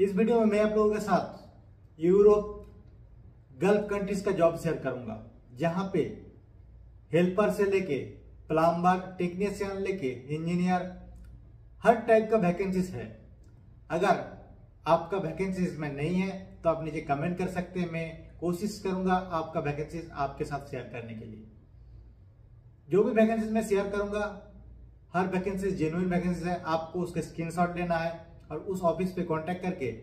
इस वीडियो में मैं आप लोगों के साथ यूरोप गल्फ कंट्रीज़ का जॉब शेयर करूँगा, जहाँ पे हेल्पर से लेके प्लम्बर, टेक्नीशियन लेके इंजीनियर, हर टाइप का वैकेंसीज है। अगर आपका वैकेंसी में नहीं है तो आप नीचे कमेंट कर सकते हैं। मैं कोशिश करूँगा आपका वैकेंसी आपके साथ शेयर करने के लिए। जो भी वैकेंसीज मैं शेयर करूँगा, हर वैकेंसी जेन्युइन वैकेंसीज है, आपको उसका स्क्रीनशॉट लेना है। और उस ऑफ़िस पे कांटेक्ट करके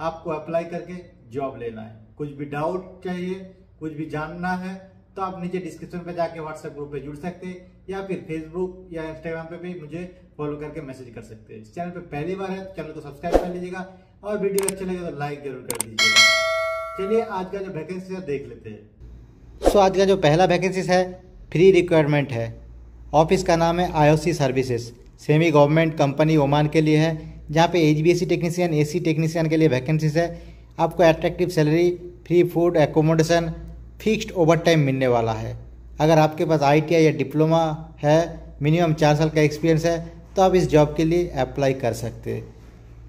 आपको अप्लाई करके जॉब लेना है। कुछ भी डाउट चाहिए, कुछ भी जानना है तो आप नीचे डिस्क्रिप्शन पे जाके व्हाट्सएप ग्रुप पे जुड़ सकते हैं, या फिर फेसबुक या इंस्टाग्राम पे भी मुझे फॉलो करके मैसेज कर सकते हैं। चैनल पे पहली बार है चैनल को सब्सक्राइब कर लीजिएगा और वीडियो अच्छा लगे तो लाइक ज़रूर कर दीजिएगा। चलिए, आज का जो वैकेंसी है, देख लेते हैं। सो आज का जो पहला वैकेंसी है फ्री रिक्वायरमेंट है। ऑफ़िस का नाम है IOC services semi government company Oman के लिए है। जहाँ पे H B technician AC technician के लिए वैकेंसीज है, आपको attractive salary free food accommodation fixed overtime मिलने वाला है। अगर आपके पास आईटीआई या डिप्लोमा है मिनिमम चार साल का एक्सपीरियंस है तो आप इस जॉब के लिए अप्लाई कर सकते हैं।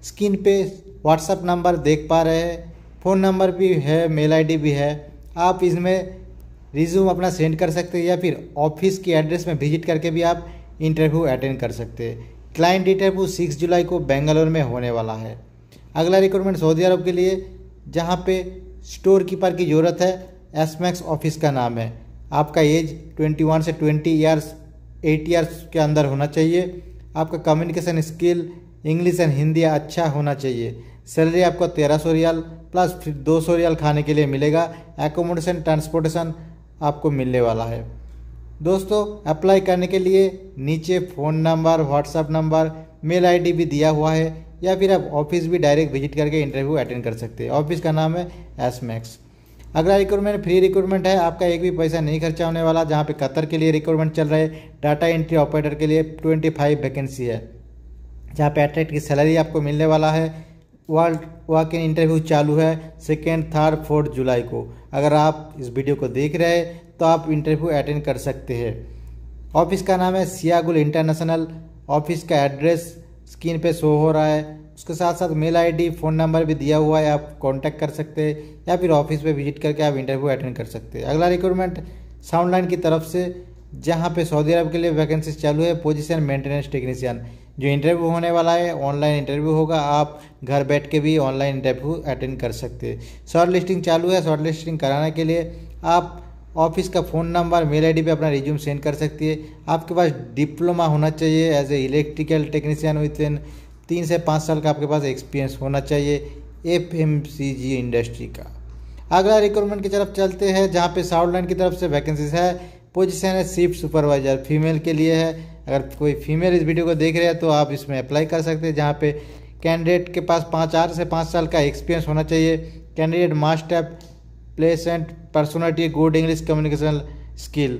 स्क्रीन पे व्हाट्सअप नंबर देख पा रहे हैं फ़ोन नंबर भी है मेल आईडी भी है। आप इसमें रिज्यूम अपना सेंड कर सकते हैं या फिर ऑफ़िस की एड्रेस में विज़िट करके भी आप इंटरव्यू अटेंड कर सकते हैं। क्लाइंट इंटरव्यू सिक्स जुलाई को बेंगलोर में होने वाला है। अगला रिक्रूटमेंट सऊदी अरब के लिए, जहाँ पे स्टोर कीपर की ज़रूरत है एसमैक्स ऑफ़िस का नाम है। आपका एज 21 से 20 ईयर्स 8 ईयर्स के अंदर होना चाहिए। आपका communication skill English and Hindi अच्छा होना चाहिए। सैलरी आपको तेरह सौ रियाल प्लस फिर दो सौ रियाल खाने के लिए मिलेगा। एकोमोडेशन ट्रांसपोर्टेशन आपको मिलने वाला है। दोस्तों अप्लाई करने के लिए नीचे phone number WhatsApp number mail ID भी दिया हुआ है, या फिर आप ऑफ़िस भी डायरेक्ट विज़िट करके इंटरव्यू अटेंड कर सकते हैं। ऑफ़िस का नाम है एस मैक्स अगला रिक्रूटमेंट फ्री रिक्रूटमेंट है। आपका एक भी पैसा नहीं खर्चा होने वाला, जहाँ पे कतर के लिए रिक्रूटमेंट चल रहा है डाटा एंट्री ऑपरेटर के लिए ट्वेंटी फाइव वैकेंसी है, जहाँ पे अट्रैक्ट की सैलरी आपको मिलने वाला है। वर्ल्ड वॉक इन इंटरव्यू चालू है सेकेंड थर्ड फोर्थ जुलाई को। अगर आप इस वीडियो को देख रहे हैं तो आप इंटरव्यू अटेंड कर सकते हैं। ऑफ़िस का नाम है सियागुल इंटरनेशनल ऑफ़िस का एड्रेस स्क्रीन पे शो हो रहा है। उसके साथ साथ मेल आईडी फ़ोन नंबर भी दिया हुआ है, आप कांटेक्ट कर सकते हैं या फिर ऑफ़िस पे विज़िट करके आप इंटरव्यू अटेंड कर सकते हैं। अगला रिक्रूटमेंट साउंड लाइन की तरफ़ से, जहाँ पे सऊदी अरब के लिए वैकेंसी चालू है पोजीशन मेंटेनेंस टेक्नीशियन जो इंटरव्यू होने वाला है ऑनलाइन इंटरव्यू होगा। आप घर बैठ के भी ऑनलाइन इंटरव्यू अटेंड कर सकते हैं। शॉर्ट लिस्टिंग चालू है। शॉर्ट लिस्टिंग कराने के लिए आप ऑफ़िस का फ़ोन नंबर, मेल आईडी पे अपना रिज्यूम सेंड कर सकती है। आपके पास डिप्लोमा होना चाहिए as a electrical technician within तीन से पाँच साल का आपके पास एक्सपीरियंस होना चाहिए F M C G industry का। अगला रिक्रूटमेंट की तरफ़ चलते हैं, जहाँ पे साउथ लाइन की तरफ़ से वैकेंसीज है। पोजीशन है शिफ्ट सुपरवाइजर फीमेल के लिए है। अगर कोई फीमेल इस वीडियो को देख रहे हैं तो आप इसमें अप्लाई कर सकते हैं, जहाँ पे कैंडिडेट के पास पाँच, आठ से पाँच साल का एक्सपीरियंस होना चाहिए। Candidate must have pleasant personality good English communication skill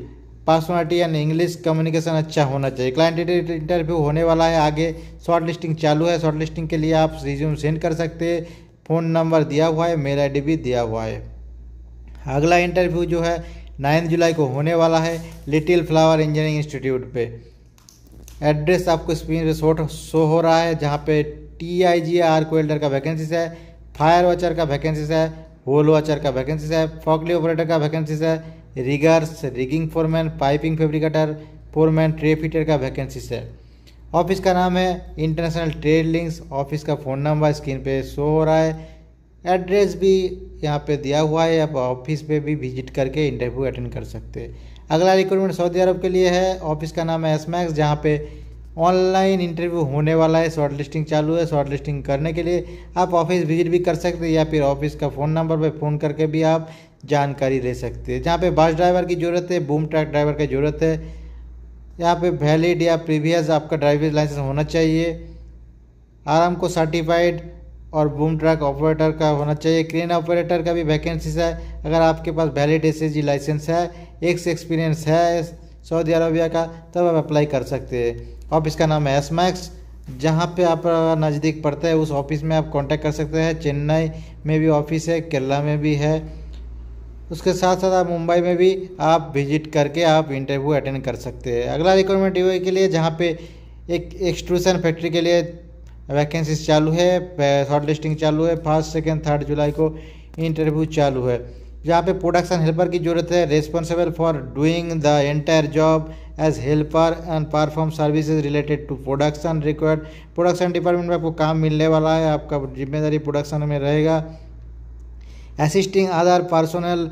personality and English communication अच्छा होना चाहिए। क्लाइंट इंटरव्यू होने वाला है, आगे शॉर्ट लिस्टिंग चालू है। शॉर्ट लिस्टिंग के लिए आप रिज्यूम सेंड कर सकते हैं। फ़ोन नंबर दिया हुआ है मेल आई भी दिया हुआ है। अगला इंटरव्यू जो है नाइन्थ जुलाई को होने वाला है लिटिल फ्लावर इंजीनियरिंग इंस्टीट्यूट पे। एड्रेस आपको स्क्रीन पे शोट शो हो रहा है, जहाँ पे T I G R welder का वैकेंसीज है फायर वॉचर का वैकेंसीज है होल वॉचर का वैकेंसीज है फॉकली ऑपरेटर का वैकेंसीज है riggers rigging foreman piping fabricator foreman tray fitter का वैकेंसीज है। ऑफ़िस का नाम है इंटरनेशनल ट्रेड लिंक्स ऑफ़िस का फ़ोन नंबर स्क्रीन पे शो हो रहा है। एड्रेस भी यहाँ पे दिया हुआ है, आप ऑफ़िस पे भी विज़िट करके इंटरव्यू अटेंड कर सकते हैं। अगला रिक्रूटमेंट सऊदी अरब के लिए है ऑफ़िस का नाम है एसमैक्स जहाँ पे ऑनलाइन इंटरव्यू होने वाला है शॉर्ट लिस्टिंग चालू है शॉर्ट लिस्टिंग करने के लिए आप ऑफ़िस विज़िट भी कर सकते हैं या फिर ऑफ़िस का फ़ोन नंबर पर फ़ोन करके भी आप जानकारी ले सकते हैं। जहाँ पे बस ड्राइवर की ज़रूरत है, बूम ट्रक ड्राइवर की ज़रूरत है, यहाँ पे वैलिड या प्रीवियस आपका ड्राइविंग लाइसेंस होना चाहिए। आराम को सर्टिफाइड और बूम ट्रक ऑपरेटर का होना चाहिए। क्रेन ऑपरेटर का भी वैकेंसीज है। अगर आपके पास वैलिड एस लाइसेंस है एक एक्सपीरियंस है सऊदी अरबिया का, तब आप अप्लाई कर सकते हैं। ऑफ़िस का नाम है एस मैक्स जहाँ पे आप नज़दीक पड़ता है, उस ऑफ़िस में आप कांटेक्ट कर सकते हैं। चेन्नई में भी ऑफ़िस है, केरला में भी है। उसके साथ साथ आप मुंबई में भी आप विज़िट करके आप इंटरव्यू अटेंड कर सकते हैं। अगला रिक्वायरमेंट यू के लिए जहाँ पे एक एक्सट्रूशन फैक्ट्री के लिए वैकेंसीज चालू है शॉर्ट लिस्टिंग चालू है फ़र्स्ट सेकेंड थर्ड जुलाई को इंटरव्यू चालू है। जहाँ पे प्रोडक्शन हेल्पर की ज़रूरत है responsible for doing the entire job as helper and perform services related to production required production department में आपको काम मिलने वाला है, आपका ज़िम्मेदारी प्रोडक्शन में रहेगा। Assisting other personal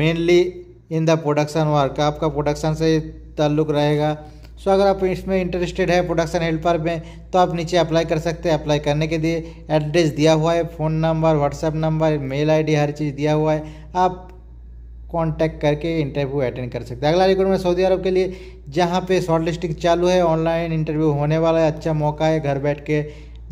mainly in the production work आपका प्रोडक्शन से ताल्लुक रहेगा। सो अगर आप इसमें इंटरेस्टेड है प्रोडक्शन हेल्पर में तो आप नीचे अप्लाई कर सकते हैं। अप्लाई करने के लिए एड्रेस दिया हुआ है phone number WhatsApp number mail ID हर चीज़ दिया हुआ है। आप कांटेक्ट करके इंटरव्यू अटेंड कर सकते हैं। अगला रिक्रूटमेंट सऊदी अरब के लिए, जहाँ पे शॉर्ट लिस्टिंग चालू है ऑनलाइन इंटरव्यू होने वाला है। अच्छा मौका है घर बैठ के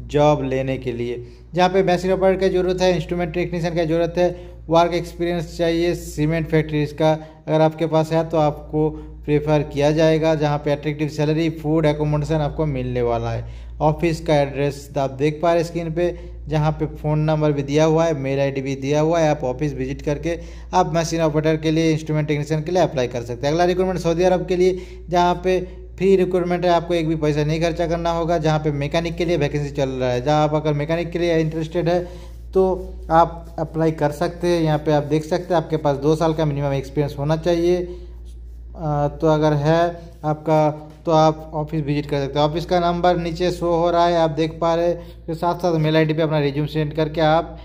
जॉब लेने के लिए। जहाँ पे मशीन ऑपरेटर की ज़रूरत है इंस्ट्रूमेंट टेक्नीशियन की ज़रूरत है वर्क एक्सपीरियंस चाहिए सीमेंट फैक्ट्रीज का। अगर आपके पास है तो आपको प्रेफर किया जाएगा, जहाँ पे अट्रैक्टिव सैलरी फ़ूड एकोमोडेशन आपको मिलने वाला है। ऑफ़िस का एड्रेस आप देख पा रहे स्क्रीन पे, जहाँ पे फ़ोन नंबर भी दिया हुआ है मेल आईडी भी दिया हुआ है, आप ऑफ़िस विज़िट करके आप मशीन ऑपरेटर के लिए इंस्ट्रूमेंट टेक्नीशियन के लिए अप्लाई कर सकते हैं। अगला रिक्रूटमेंट सऊदी अरब के लिए, जहाँ पे फ्री रिक्रूटमेंट है, आपको एक भी पैसा नहीं खर्चा करना होगा, जहाँ पे मैकेनिक के लिए वैकेंसी चल रहा है। जहाँ आप अगर मैकेनिक के लिए इंटरेस्टेड है तो आप अप्लाई कर सकते हैं, यहाँ पे आप देख सकते हैं, आपके पास दो साल का मिनिमम एक्सपीरियंस होना चाहिए। तो अगर है आपका तो आप ऑफ़िस विज़िट कर सकते हैं। ऑफ़िस का नंबर नीचे शो हो रहा है, आप देख पा रहे हैं। साथ साथ मेल आईडी पे अपना रिज्यूम सेंड करके आप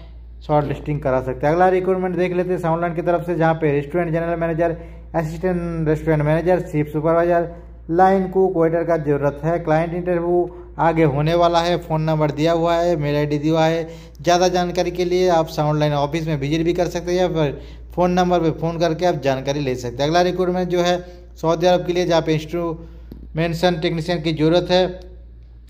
शॉर्ट लिस्टिंग करा सकते हैं। अगला रिक्रूटमेंट देख लेते हैं साउंडलैंड की तरफ़ से, जहाँ पे restaurant general manager assistant restaurant manager chief supervisor line cook waiter का ज़रूरत है। क्लाइंट इंटरव्यू आगे होने वाला है फ़ोन नंबर दिया हुआ है मेल आई दिया है। ज़्यादा जानकारी के लिए आप साउंड लाइन ऑफ़िस में विज़िट भी कर सकते हैं या फिर फ़ोन नंबर पर फ़ोन करके आप जानकारी ले सकते हैं। अगला रिक्रूटमेंट जो है सऊदी अरब के लिए जहाँ पे इंस्ट्रूमेंशन टेक्नीशियन की ज़रूरत है,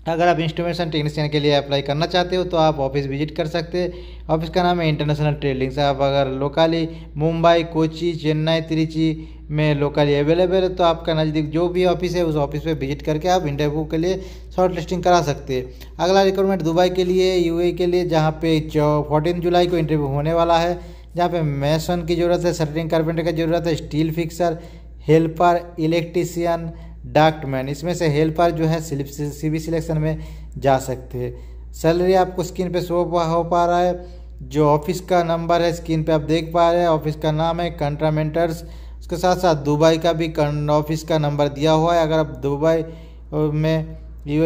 अगर आप इंस्ट्रूमेंशन टेक्नीशियन के लिए अप्लाई करना चाहते हो तो आप ऑफ़िस विज़िट कर सकते हैं। ऑफ़िस का नाम है इंटरनेशनल ट्रेडिंग आप अगर लोकली मुंबई कोची चेन्नई त्रिची में लोकली अवेलेबल है तो आपका नज़दीक जो भी ऑफ़िस है, उस ऑफ़िस पे विज़िट करके आप इंटरव्यू के लिए शॉर्ट लिस्टिंग करा सकते हैं। अगला रिक्रूटमेंट दुबई के लिए यूए के लिए, जहाँ पे फोर्टीन जुलाई को इंटरव्यू होने वाला है। जहाँ पे मैसन की ज़रूरत है सर्टिंग कारपेंटर की ज़रूरत है steel fixer helper electrician ductman इसमें से हेल्पर जो है सी बी सिलेक्शन में जा सकते हैं। सैलरी आपको स्क्रीन पे शो हो पा रहा है। जो ऑफ़िस का नंबर है स्क्रीन पे आप देख पा रहे हैं ऑफ़िस का नाम है कंट्रामेंटर्स उसके साथ साथ दुबई का भी ऑफ़िस का नंबर दिया हुआ है। अगर आप दुबई में यू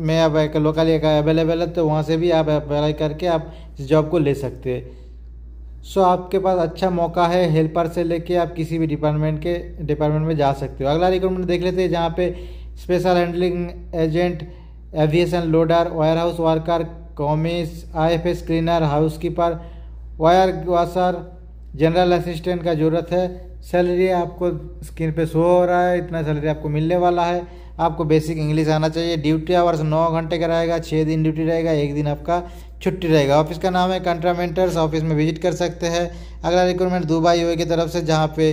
में एक लोकल अवेलेबल है तो वहाँ से भी आप अप्लाई करके आप इस जॉब को ले सकते हैं। सो आपके पास अच्छा मौका है हेल्पर से लेके आप किसी भी डिपार्टमेंट के डिपार्टमेंट में जा सकते हो। अगला रिक्रूटमेंट देख लेते हैं, जहाँ पे special handling agent aviation loader warehouse worker commis I F screener housekeeper wire washer general assistant का ज़रूरत है। सैलरी आपको स्क्रीन पे शो हो रहा है, इतना सैलरी आपको मिलने वाला है। आपको बेसिक इंग्लिश आना चाहिए। ड्यूटी आवर्स नौ घंटे का रहेगा छः दिन ड्यूटी रहेगा, एक दिन आपका छुट्टी रहेगा। ऑफ़िस का नाम है कंट्रामेंटर्स, ऑफ़िस में विज़िट कर सकते हैं। अगला रिक्रूटमेंट दुबई यूए की तरफ़ से, जहाँ पे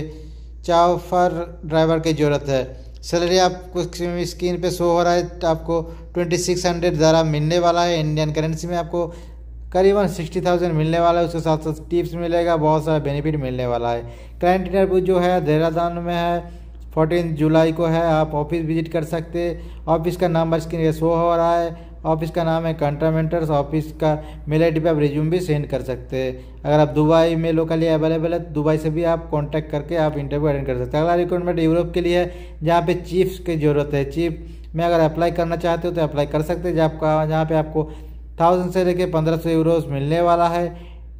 चाफर ड्राइवर की ज़रूरत है। सैलरी आपको स्क्रीन पे शो हो रहा है, आपको ट्वेंटी सिक्स हंड्रेड ज़रा मिलने वाला है। इंडियन करेंसी में आपको करीबन सिक्सटी थाउज़ेंड मिलने वाला है, उसके साथ साथ टिप्स मिलेगा, बहुत सारा बेनिफिट मिलने वाला है। क्लाइंट इंटरव्यू जो है, देहरादून में है, फोर्टीन जुलाई को है, आप ऑफ़िस विज़िट कर सकते ऑफ़िस का नाम स्क्रीन शो हो रहा है, ऑफ़िस का नाम है कंट्रामेंटर्स ऑफ़िस का मेल आई पे आप रिज्यूम भी सेंड कर सकते हैं। अगर आप दुबई में लोकली अवेलेबल है, दुबई से भी आप कांटेक्ट करके आप इंटरव्यू अटेंड कर सकते हैं। अगला रिक्रूटमेंट यूरोप के लिए है, जहाँ पे चीफ्स की ज़रूरत है। चीफ में अगर अप्लाई करना चाहते हो तो अप्लाई कर सकते हैं, जहाँ आपका जहाँ पे आपको थाउज़ेंड से लेके पंद्रह सौ यूरोज मिलने वाला है।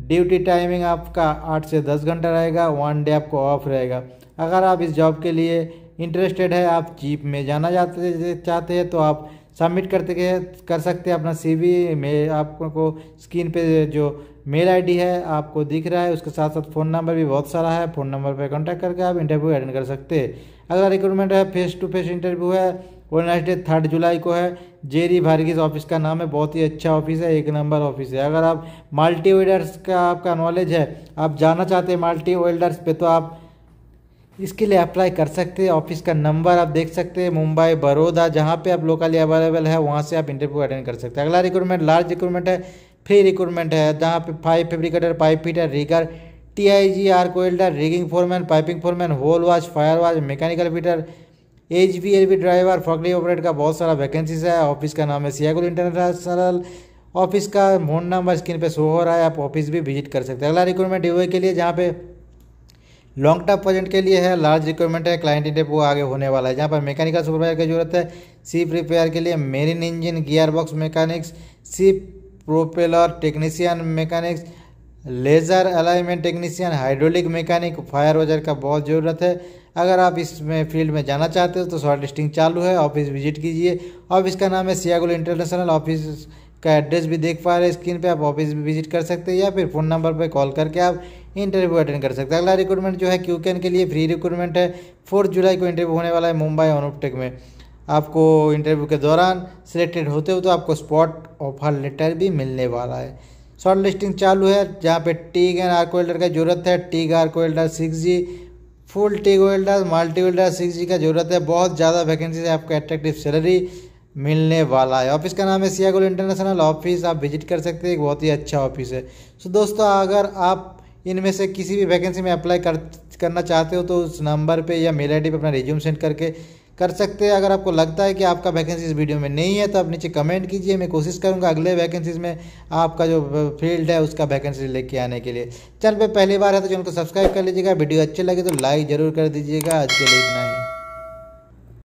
ड्यूटी टाइमिंग आपका आठ से दस घंटा रहेगा। वन डे आपको ऑफ़ रहेगा। अगर आप इस जॉब के लिए इंटरेस्टेड है आप चीप में जाना जाते चाहते हैं तो आप सबमिट करते के, कर सकते हैं अपना सीवी में आपको स्क्रीन पे जो मेल आईडी है आपको दिख रहा है। उसके साथ साथ फ़ोन नंबर भी बहुत सारा है। फ़ोन नंबर पे कांटेक्ट करके आप इंटरव्यू अटेंड कर सकते हैं। अगर रिक्रूटमेंट है फेस टू फेस इंटरव्यू है। वेडनेसडे थर्ड जुलाई को है। जेरी भार्गिस ऑफ़िस का नाम है, बहुत ही अच्छा ऑफ़िस है, एक नंबर ऑफ़िस है। अगर आप मल्टी वेल्डर्स का आपका नॉलेज है, आप जाना चाहते हैं मल्टी वेल्डर्स पे तो आप इसके लिए अप्लाई कर सकते हैं। ऑफ़िस का नंबर आप देख सकते हैं, मुंबई, बड़ौदा, जहाँ पे आप लोकली अवेलेबल है, वहाँ से आप इंटरव्यू अटेंड कर सकते हैं। अगला रिक्रूटमेंट लार्ज रिक्रूटमेंट है फ्री रिक्रूटमेंट है, जहाँ पे five fabricator pipe fitter rigger T I G R colder rigging foreman piping foreman hole watch fire watch mechanical fitter H B L B driver forklift operate का बहुत सारा vacancies है। Office का नाम है सियागुल इंटरनेशनल ऑफ़िस का phone number screen पे show हो रहा है। आप ऑफ़िस भी विज़िट कर सकते हैं। अगला रिक्वायरमेंट यू के लिए जहाँ पे लॉन्ग टर्म प्रोजेक्ट के लिए है लार्ज रिक्वायरमेंट है क्लाइंट इंटरव्यू आगे होने वाला है। जहाँ पर मैकेनिकल सुपरवाइजर की ज़रूरत है सीप रिपेयर के लिए marine engine gear box mechanics ship propeller technician mechanics laser alignment technician, hydraulic mechanic, fire watcher का बहुत ज़रूरत है। अगर आप इसमें फ़ील्ड में जाना चाहते हो तो शॉर्ट लिस्टिंग चालू है, ऑफ़िस विज़िट कीजिए। ऑफ़िस का नाम है सियागुल इंटरनेशनल, ऑफ़िस का एड्रेस भी देख पा रहे हैं स्क्रीन पे, आप ऑफ़िस भी विज़िट कर सकते हैं या फिर फ़ोन नंबर पे कॉल करके आप इंटरव्यू अटेंड कर सकते हैं। अगला रिक्रूटमेंट जो है क्यूकेन के लिए फ्री रिक्रूटमेंट है। फोर्थ जुलाई को इंटरव्यू होने वाला है मुंबई अनुपटेक में। आपको इंटरव्यू के दौरान सिलेक्टेड होते हो तो आपको स्पॉट ऑफ़र लेटर भी मिलने वाला है। शॉर्ट लिस्टिंग चालू है, जहाँ पे टीग एंड आर्क वेल्डर का ज़रूरत है। TIG, arc welder, six G, full TIG welder, multi welder, six G का ज़रूरत है। बहुत ज़्यादा वैकेंसी है, आपको अट्रैक्टिव सैलरी मिलने वाला है। ऑफ़िस का नाम है सियागुल इंटरनेशनल ऑफ़िस आप विज़िट कर सकते हैं, एक बहुत ही अच्छा ऑफ़िस है। सो दोस्तों, अगर आप इनमें से किसी भी वैकेंसी में अप्लाई कर, करना चाहते हो तो उस नंबर पे या मेल आईडी पे अपना रिज्यूम सेंड करके कर सकते हैं। अगर आपको लगता है कि आपका वैकेंसी इस वीडियो में नहीं है तो आप नीचे कमेंट कीजिए। मैं कोशिश करूँगा अगले वैकेंसीज में आपका जो फ़ील्ड है, उसका वैकेंसी लेके आने के लिए। चैनल पे पहली बार है तो चैनल को सब्सक्राइब कर लीजिएगा। वीडियो अच्छे लगे तो लाइक ज़रूर कर दीजिएगा। आज के लिए इतना ही।